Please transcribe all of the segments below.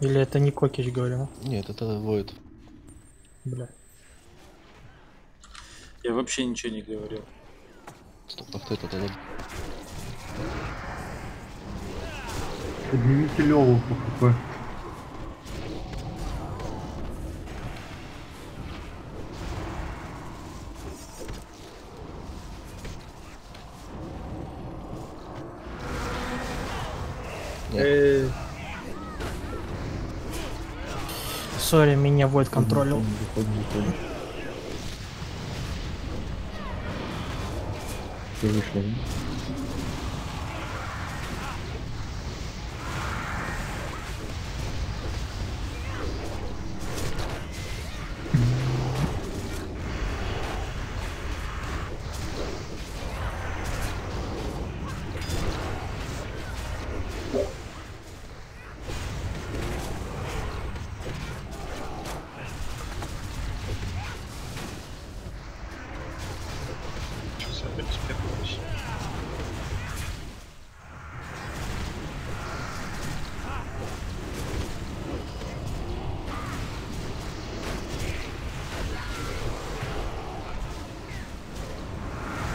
Или это не Кокич говорил? Нет, это Void. Бля. Я вообще ничего не говорил. Стоп, а кто это тогда? Поднимите Леву по хп. Нет. Сори, меня Войд контролил. Все вышли?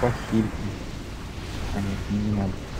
Похильки. А нет, не надо.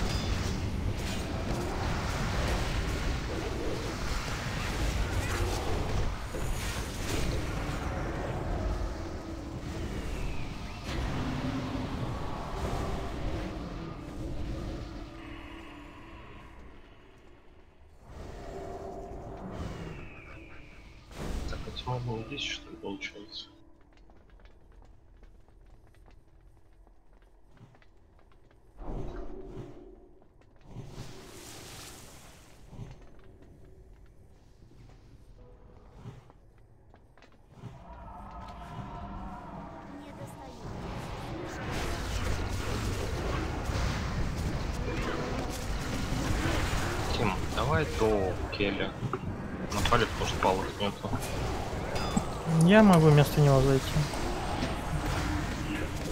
Я могу вместо него зайти.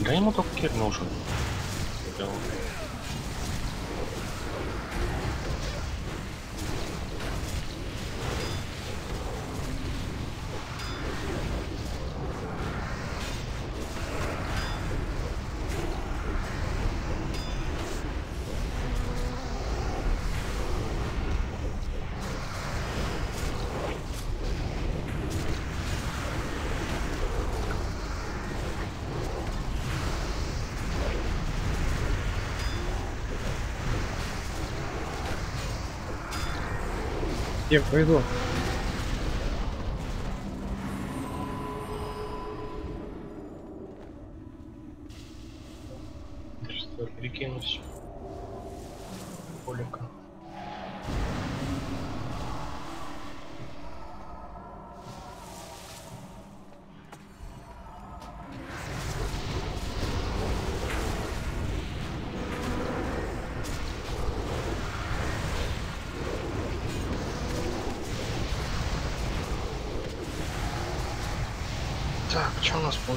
Да ему только Кель нужен. Я пойду.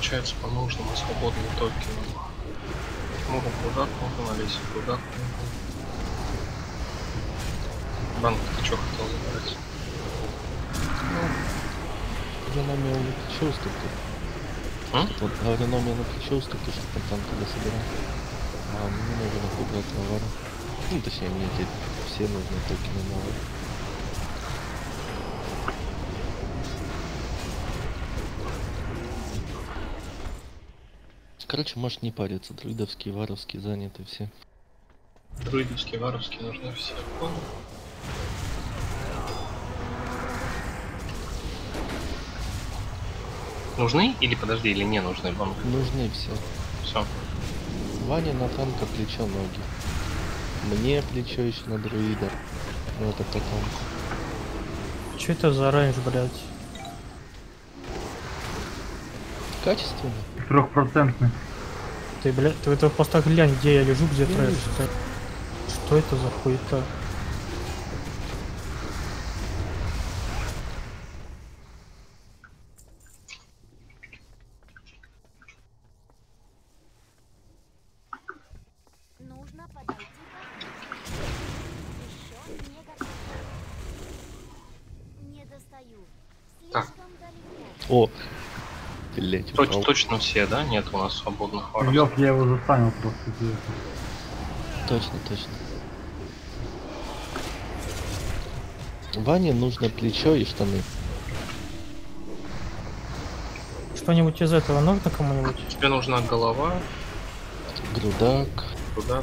Получается по нужному свободным токенам? Могу куда могу налезть куда Банк, ты что хотел забрать? Агрономия на плечо уступит. М? Вот агрономия на плечо уступит, что там танк туда собирал. А мне нужно купить товары. Ну, точнее, мне эти все нужны токены новые. Короче, можешь не париться, друидовские, варовские заняты все. Друидовские, варовские нужны все. Понял? Нужны или подожди, или не нужны банк? Нужны все. Все. Ваня на танка плечо ноги. Мне плечо еще на друида. Ну это потом. Че это за рейндж, блядь? Качественно? Трехпроцентный. Ты, блядь, ты это просто глянь, где я лежу, где Я трэш. Что- это за хуета? Нужно Точ- точно все, да? Нет у нас свободных. Лёг, я его застанил просто. Точно, точно. Ване нужно плечо и штаны. Что-нибудь из этого нужно кому-нибудь? Тебе нужна голова, Грудак. туда.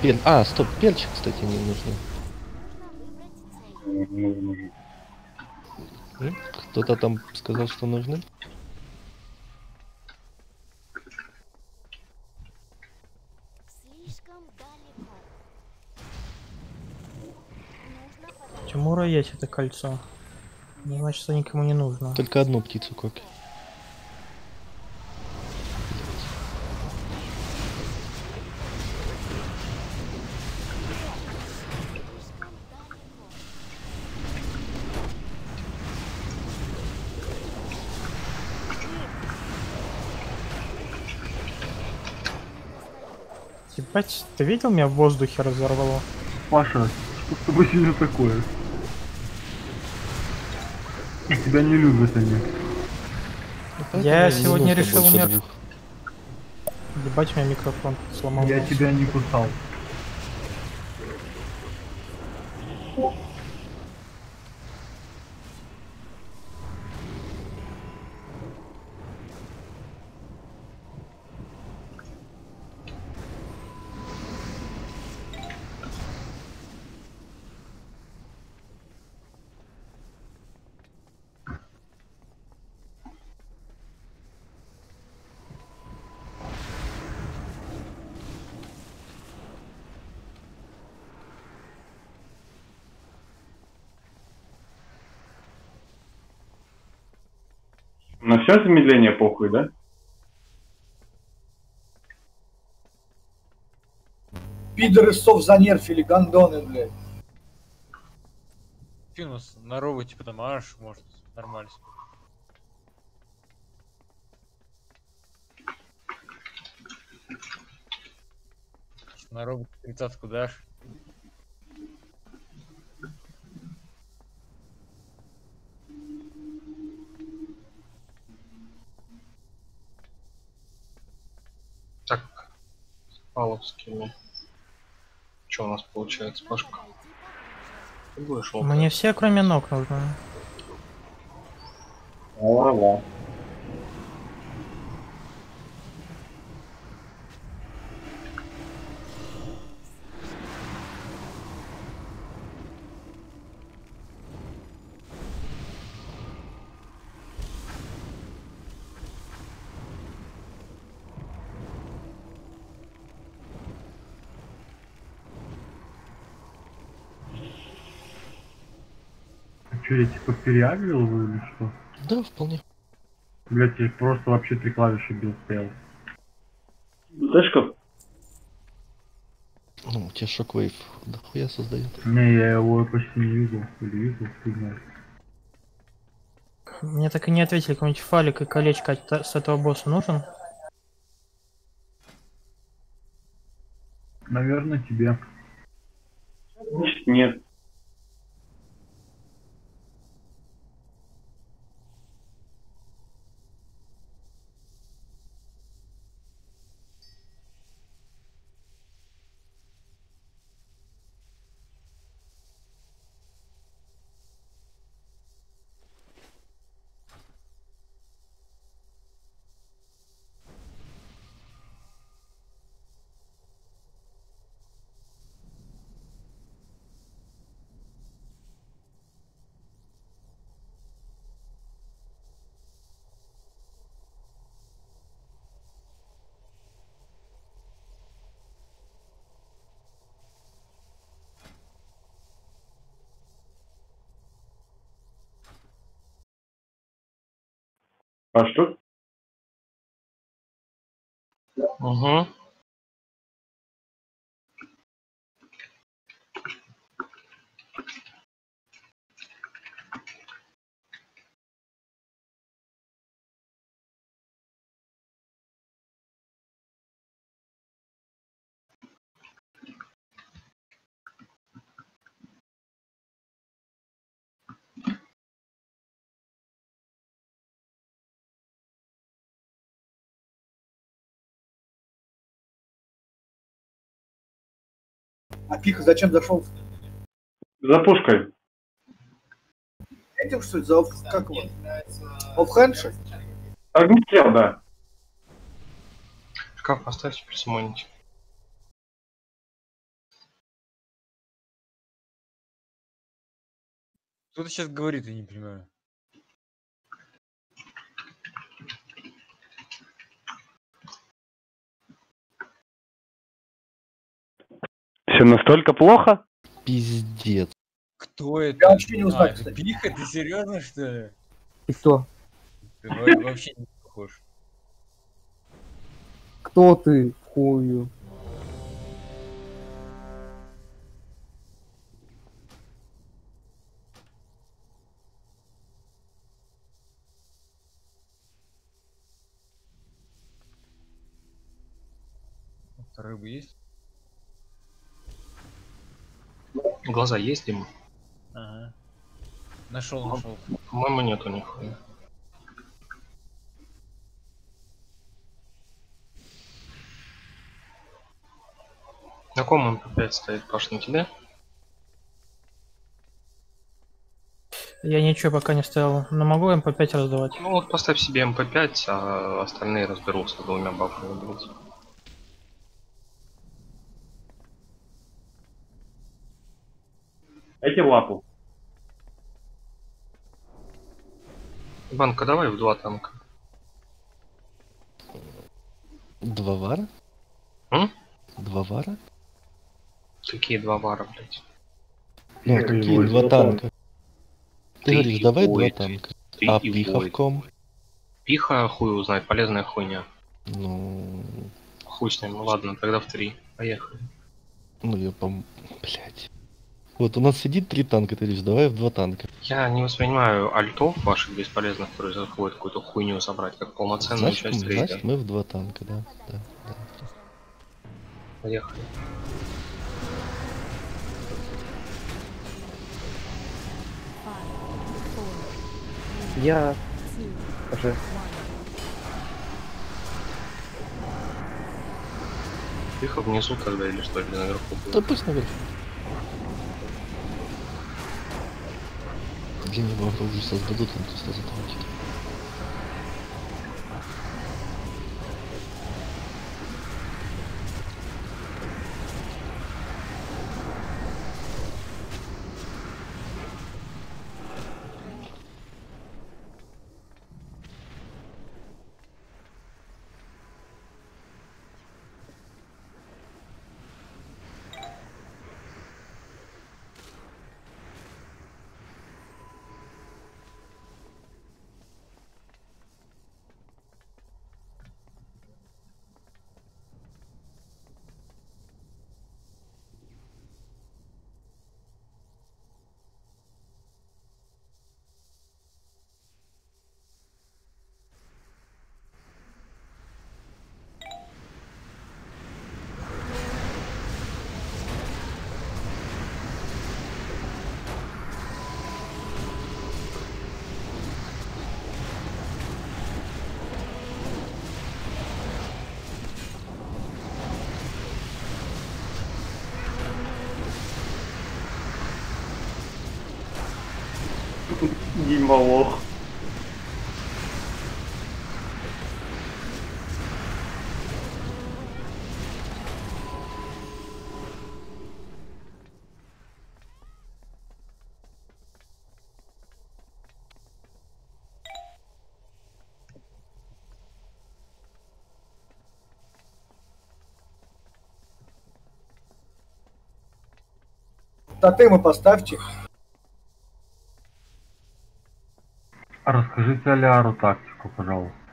Пель... А, стоп, перчик, кстати, не нужно. Нужно выбрать цель. Ну, может. М? Кто-то там сказал, что нужны? Тимура есть это кольцо. Ну, Значит, это никому не нужно. Только одну птицу коки. Ебать, ты видел, меня в воздухе разорвало? Паша, что с тобой сегодня такое? Тебя не любят они. Я не сегодня решил умер-. Ебать, у меня микрофон сломал. Я тебя не кусал. На все замедление похуй, да? Пидоры сов занерфили, гандоны, блядь. Финус на рову типа там аж может нормально. На рову 30 дашь. Паловскими. Что у нас получается, Пашка? Ты будешь Мне все, кроме ног, нужно. Ла-ла. Что, я типа переагрил его или что? Да, вполне. Блять, я просто вообще три клавиши бил стоял. Знаешь как? Ну, у тебя шоквейв дохуя создает. Не, я его почти не видел. Или видел, ты знаешь. Мне так и не ответили, какой-нибудь фалик и колечко от- с этого босса нужен? Наверное, тебе. Значит, нет. А что? Пиха зачем зашел? За пушкой. Этим что ли? За оф- как его? Офхендши? Огнестрел, да. Шкаф поставьте, присмоните. Кто ты сейчас говорит, я не понимаю. Все настолько плохо? Пиздец. Кто это? Я вообще не А, узнаю, это кстати. Пиха, ты серьезно, что ли? Ты кто? Ты во- вообще не похож. Кто ты, хую? Рыбы есть? Глаза есть, Дима? Ага. Нашел, Ну. нашел. По-моему, нету нихуя. На ком МП5 стоит, Паш, на тебе? Я ничего пока не ставил. Но могу МП5 раздавать. Ну вот поставь себе МП5, а остальные разберутся с двумя бафами, блядь. Эти лапу. Иванка, давай в два танка. Два вара? М? Два вара? Какие два вара, блядь? Ну, какие два два танка? Ты Ты говоришь, давай два танка. Ты А и пиха в ком? Пиха хуй узнает, полезная хуйня. Ну, Хуй с ним, ладно, тогда в три. Поехали. ну я пом... Блять. Вот у нас сидит три танка, ты говоришь, давай в два танка. Я не воспринимаю альтов ваших бесполезных, которые заходят какую-то хуйню собрать, как полноценную Значит, часть рейда. значит, мы в два танка, да. да, да. Поехали. Я... Уже. Пиха внизу тогда или что, или наверху Да будет? пусть наверх. Для него оружие создадут, он просто затратит. Дима лох. Тотемы поставьте. А Расскажите Алиару тактику, пожалуйста.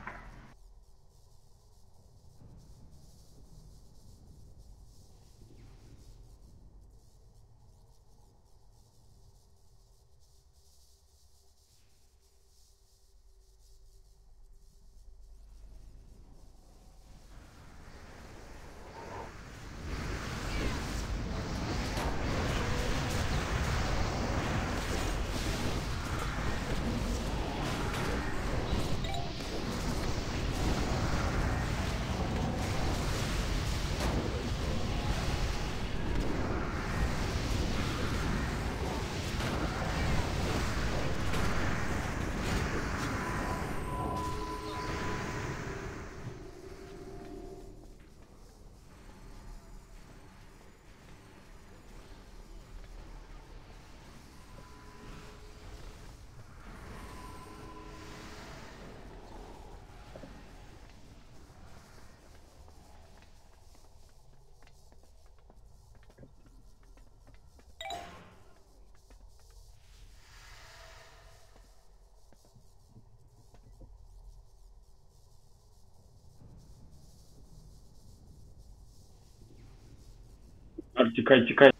Тикай, тикай.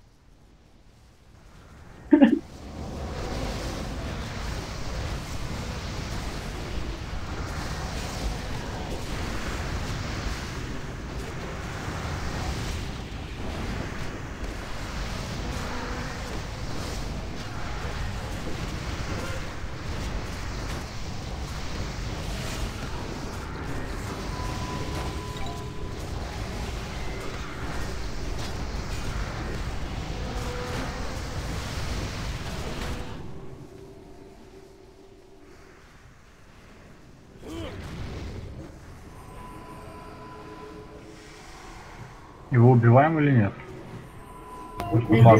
Его убиваем или нет?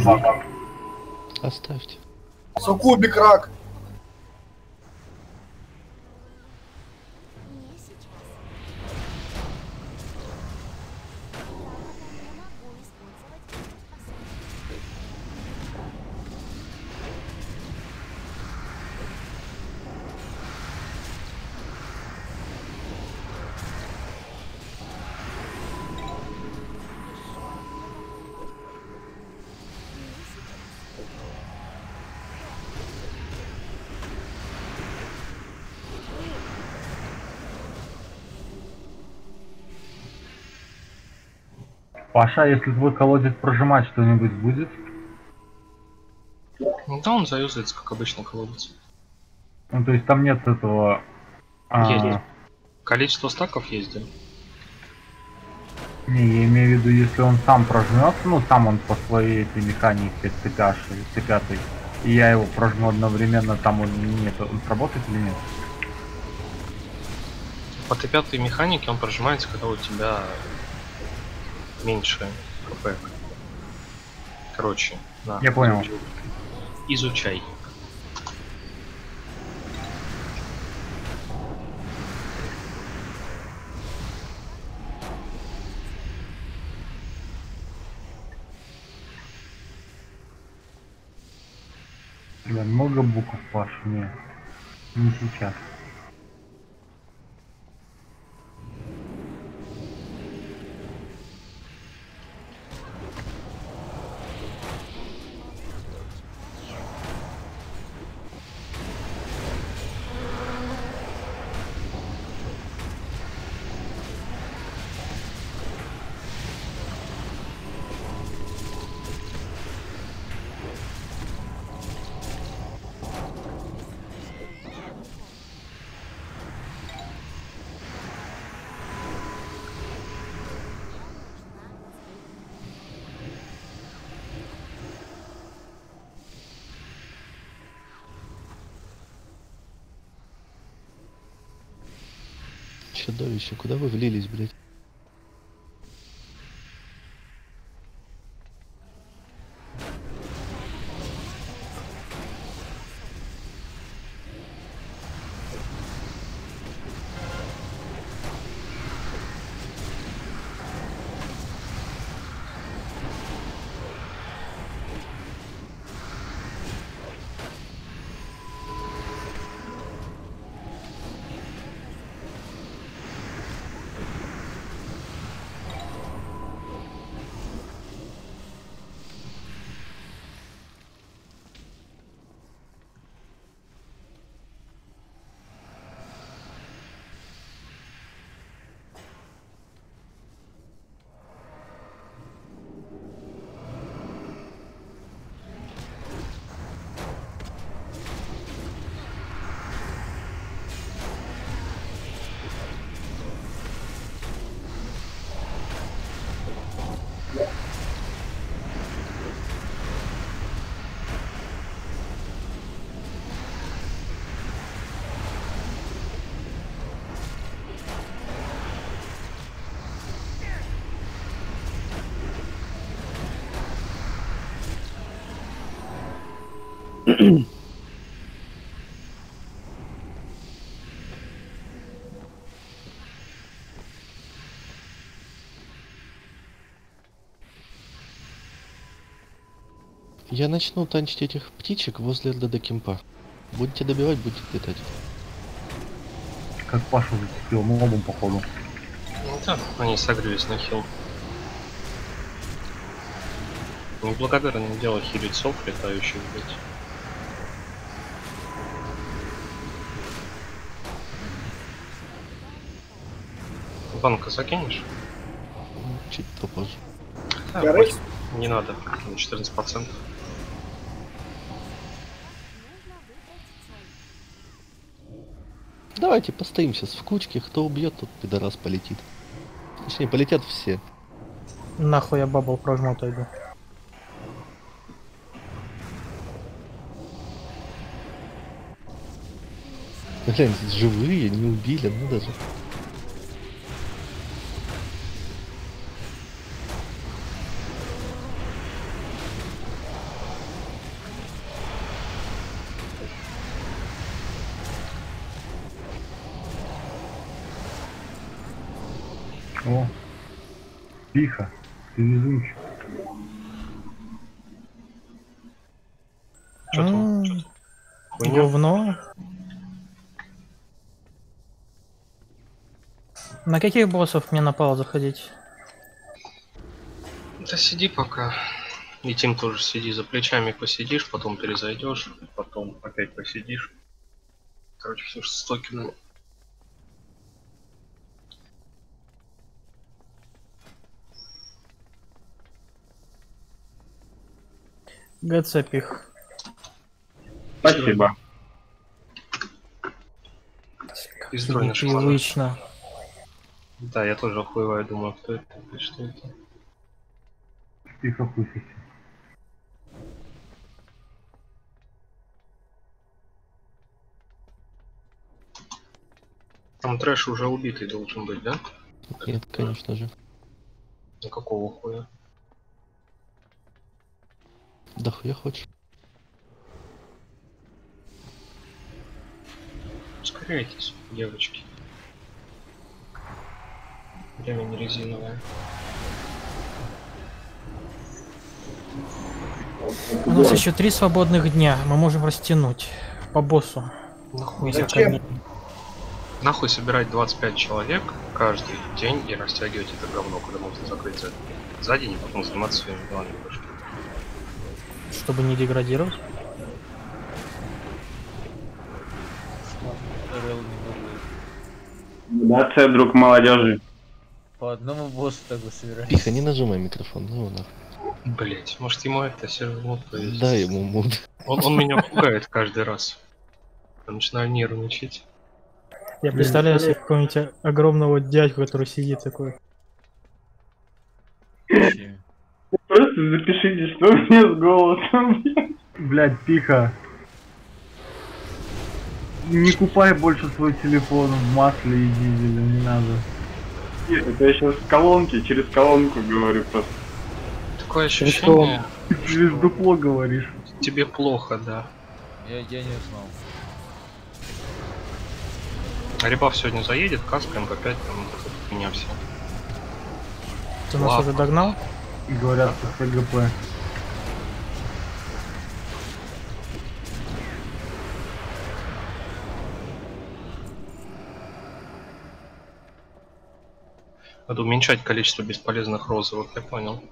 Бак. Оставьте. Сукубик рак. Паша, если твой колодец прожимать, что-нибудь будет? Ну да, он заюзается, как обычно, колодец. Ну, то есть там нет этого... а, Есть. Количество стаков есть, да? Не, я имею в виду, если он сам прожмет, ну, сам он по своей этой механике цепяш, цепятой, и я его прожму одновременно, там он нет, он сработает или нет? По Т5 механике он прожимается, когда у тебя меньше КП. Короче, на. Я понял. Изучай. Бля, много букв, Паш, не. Не сейчас. Чудовище, куда вы влились, блядь? Я начну танчить этих птичек возле РДД Кемпа. Будете добивать, будете летать. Как Паша зацепил мобом, походу. Ну да, они согрелись на хил. Неблагодарное дело хилить сов летающих, блядь. Банка закинешь? Чуть попозже. А? Не надо, на 14%. Нужно выбрать цель. Давайте постоим сейчас в кучке, кто убьет, тот пидорас полетит. Точнее, полетят все. Нахуй я бабл прожму, отойду. Глянь, живые, не убили, ну даже. О, тихо, ты везунчик. Чё там? Говно. На каких боссов мне на заходить? Да сиди пока. И Тим тоже сиди за плечами посидишь, потом перезайдешь, потом опять посидишь. Короче, все что. ГЦ пих. Спасибо. Непривычно. Да, я тоже охуеваю, думаю, кто это, и что это. Тихо пусть. Там трэш уже убитый должен быть, да? Нет, конечно же. На какого хуя? Да хуя хочешь. Ускоряйтесь, девочки. Время не резиновое. У нас еще три свободных дня. Мы можем растянуть по боссу. Нахуй, Зачем? нахуй собирать 25 человек каждый день и растягивать это говно, когда можно закрыть за, за день и потом заниматься своими делами. Чтобы не деградировать. Да, це друг молодежи. По одному боссу так бы собирались. Тихо, не нажимай микрофон, ну нахуй. Блять, может ему это сервер повесить? Дай ему муд. Он, он меня пугает каждый раз. Я начинаю нервничать. Я представляю себе какого-нибудь огромного дядьку, который сидит такой. Вообще. Просто запишите, что у меня с голосом. Блять, тихо. Не купай больше свой телефон в масле и дизеле, не надо. Это я сейчас с колонки, через колонку говорю просто. Такое ощущение, Ты через дупло говоришь. тебе плохо, да. Я, я не знал. Рябав сегодня заедет, каскаем опять там хуйня вся. Ты нас Ладно. уже догнал? И говорят, что ФГП. Надо уменьшать количество бесполезных розовых, я понял.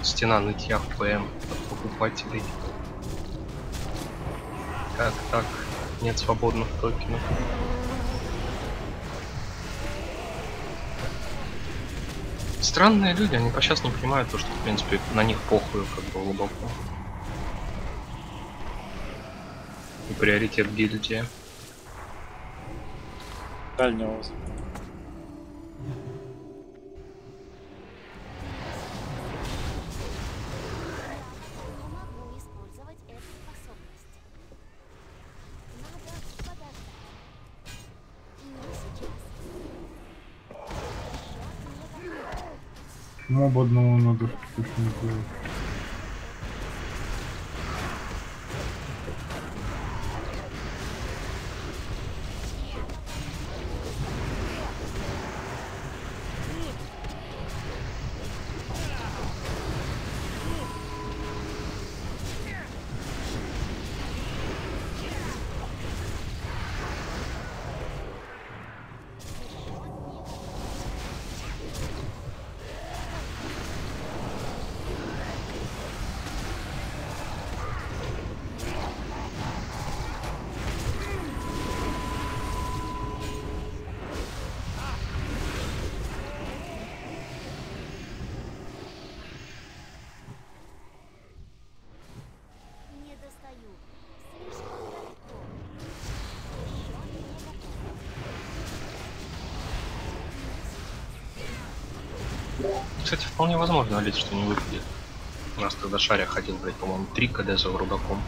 Тут стена нытья ПМ от покупателей. Как так? Нет свободных токенов. Странные люди, они по сейчас не понимают то, что в принципе на них похуй как бы глубоко. И приоритет гильдии. Дальнего вас. Моб одного надо сделать. Не Кстати, вполне возможно, Олег, что не выпадет. У нас тогда Шаря ходил, блядь, по-моему, 3 КД за рудаком.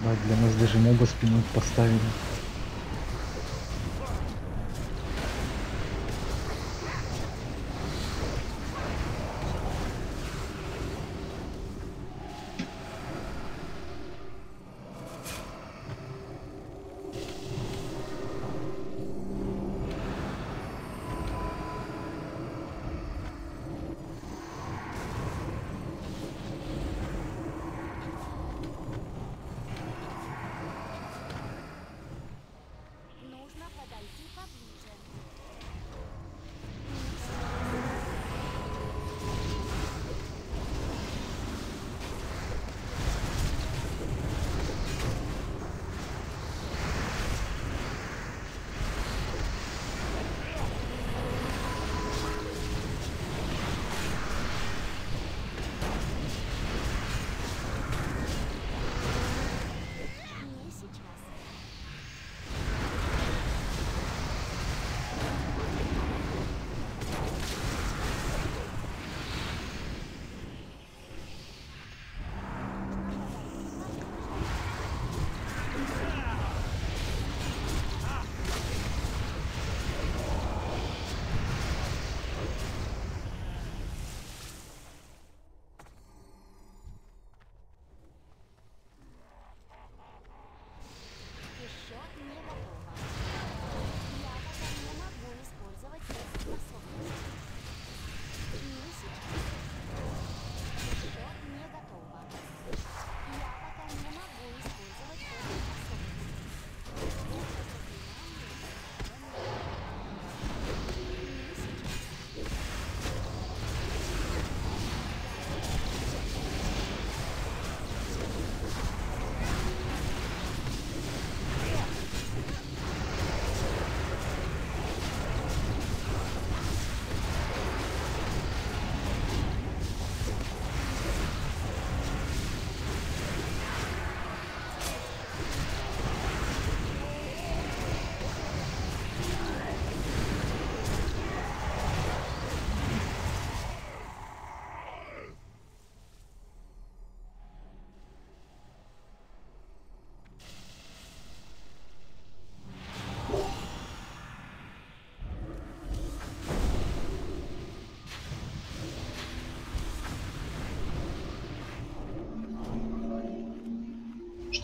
Да, для нас даже моба спину поставили.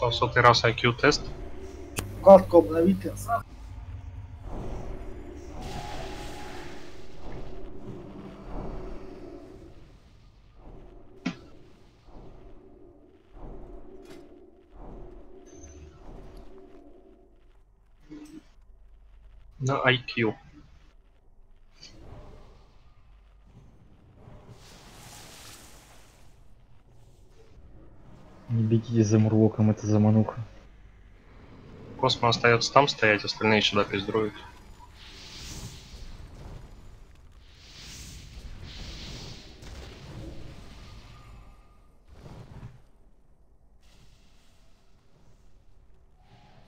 Что, в сотый раз IQ тест? Картку обновите. На IQ. Бегите за Мурлоком, это замануха. Космо остается там стоять, остальные сюда пиздруют.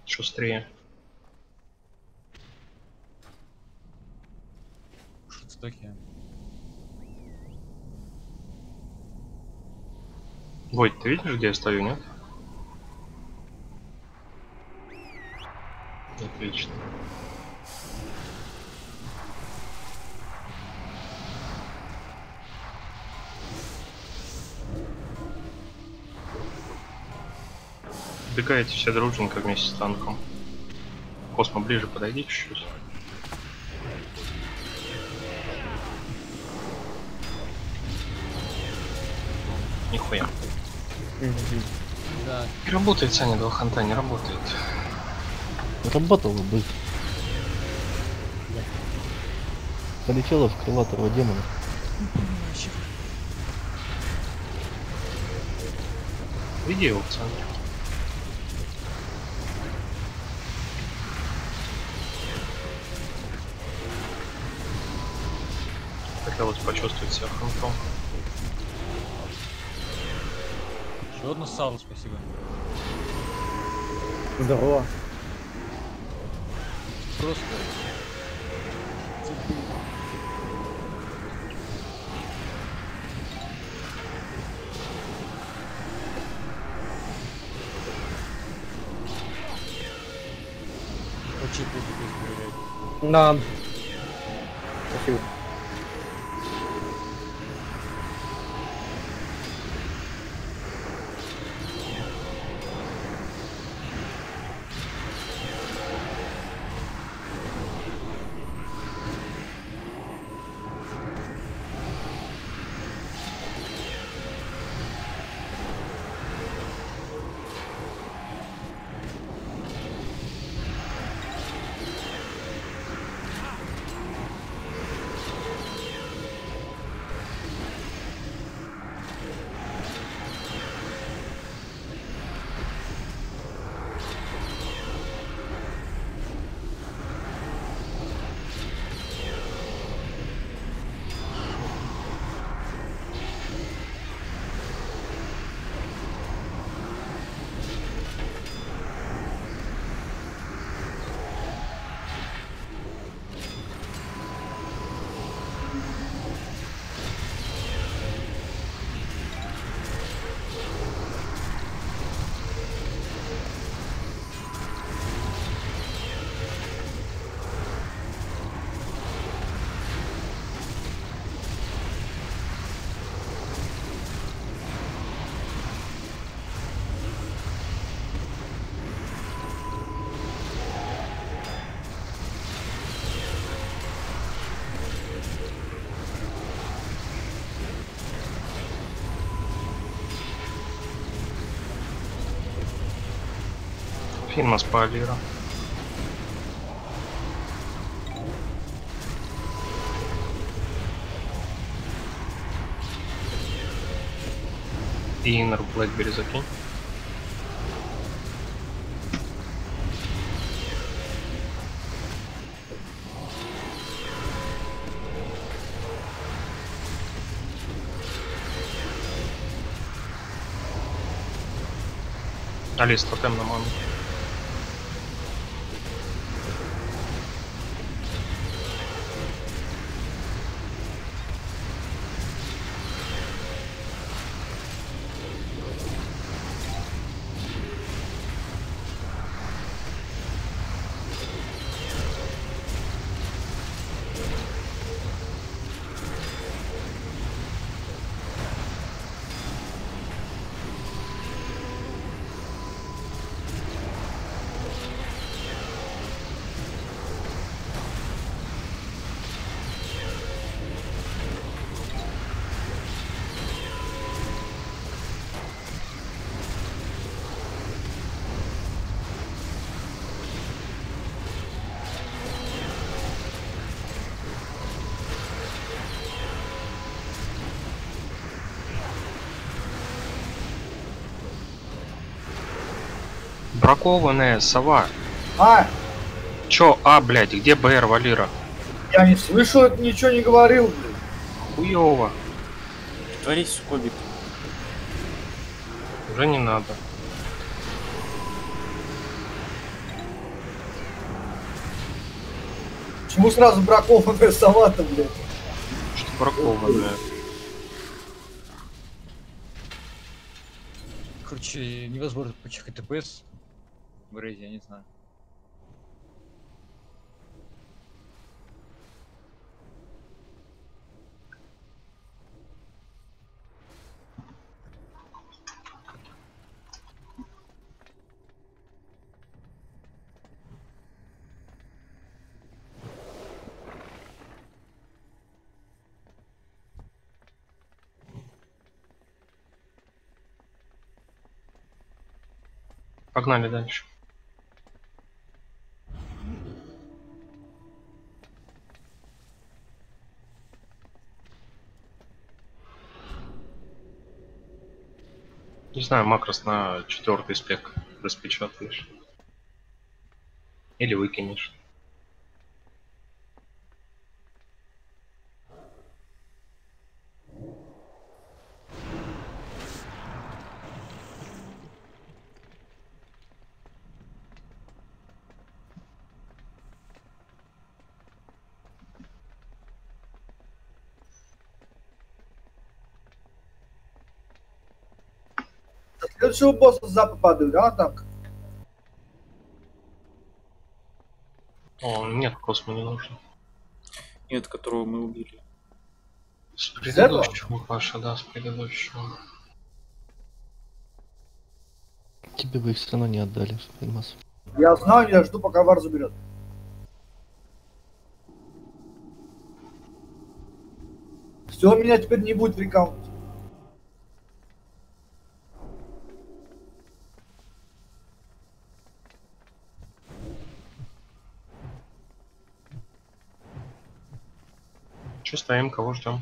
Шустрее. Шутстоки. Войт, ты видишь, где я стою, нет? Отлично. Бегаете все дружненько вместе с танком. Космо, ближе подойди чуть-чуть. Нихуя. Да, Не работает, Саня, два ханта, не работает. Работало бы. Полетела в крылатого демона. Види его центре. Хотелось почувствовать себя хантом. Одну салу, спасибо. Здорово. Просто. Очень буду проверять. Да. Фильма спойлера. И Иннер Блэкбери закинь. Алис, тотем на ману. Бракованная сова. А, Чё, а, блядь, где БР Валира? я не слышу, ничего не говорил, блин. Хуёво. Творись, Кобик. Уже не надо. Почему сразу бракованная сова-то, блядь? Что бракованная? Короче, невозможно почихать ТПС в рейде, я не знаю. Погнали дальше. Не знаю, макрос на четвертый спек распечатаешь. Или выкинешь. Следующего босса запа падают, да, танк? О, нет, космо не нужно. Нет, которого мы убили. С предыдущего, Паша, да, с предыдущего. Тебе бы их все равно не отдали, Спинмас. Я знаю, я жду, пока вар заберет. Все, меня теперь не будет рекаунт. Че стоим, кого ждем?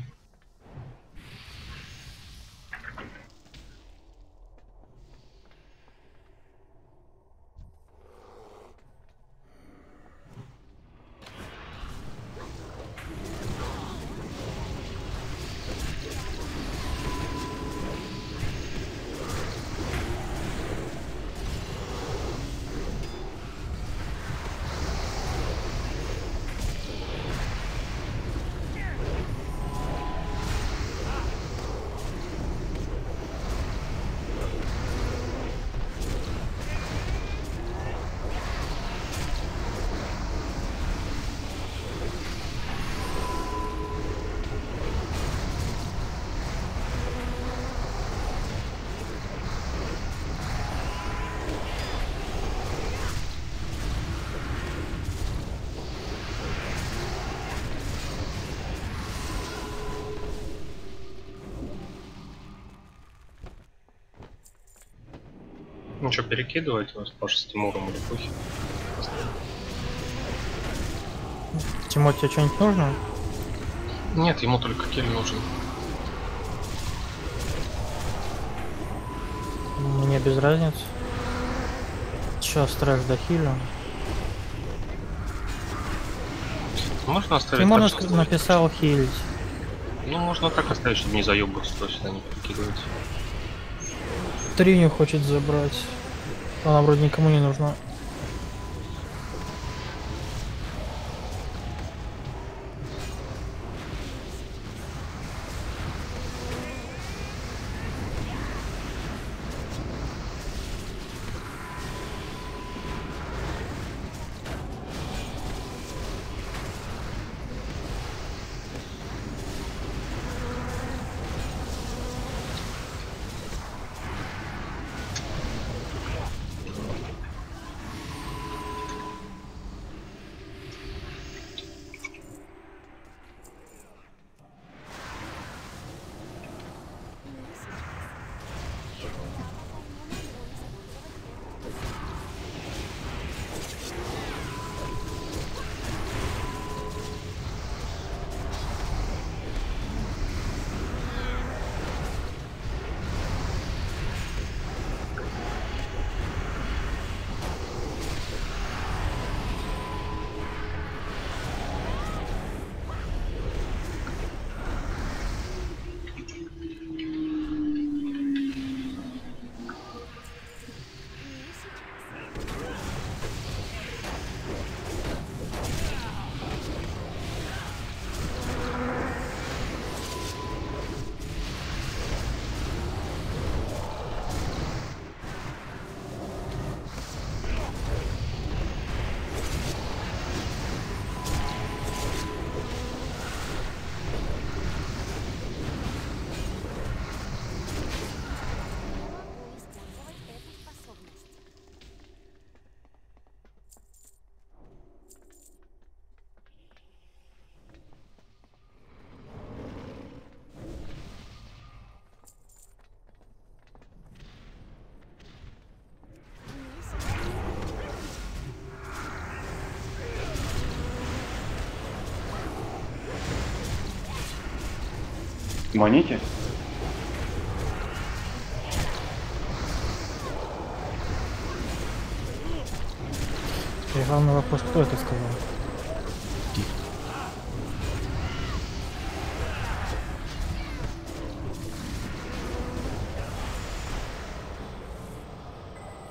Ну что, перекидывать вас, Паша, с Тимуром или похер? Тимур, тебе что-нибудь нужно? Нет, ему только киль нужен. Мне без разницы. Сейчас трэш дохилю. Можно оставить Тимур так, написал хилить. Ну, можно так оставить, чтобы не заебываться, то есть они перекидываются. Триню хочет забрать. Она вроде никому не нужна. Маните? И главный вопрос, кто это сказал?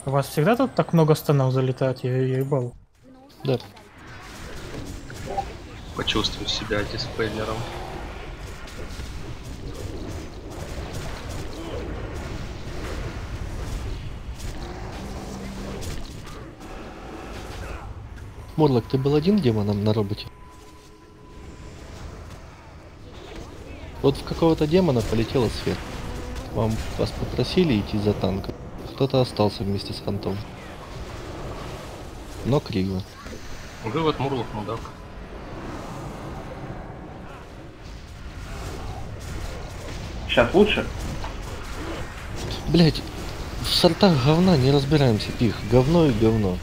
У вас всегда тут так много станов залетает, я, я ебал. Да. Почувствуй себя диспеллером. Морлок, ты был один демоном на роботе? Вот в какого-то демона полетела свет. Вам вас попросили идти за танком. Кто-то остался вместе с хантом. Но криво. Вывод Мурлок, мудак. Сейчас лучше? Блять, в сортах говна не разбираемся, пих. Говно и говно.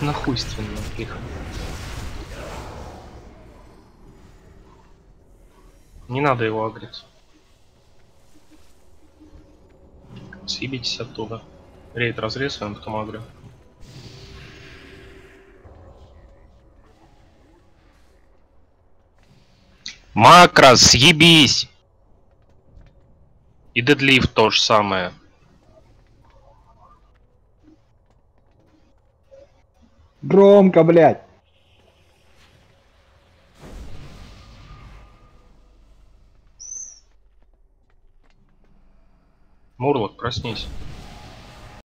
Нахуйственно, их. Не надо его агрить. Съебитесь оттуда. Рейд разрезаем, потом агрим. Макрос, съебись! И дедлифт то же самое. Громко, блядь. Мурлок, проснись.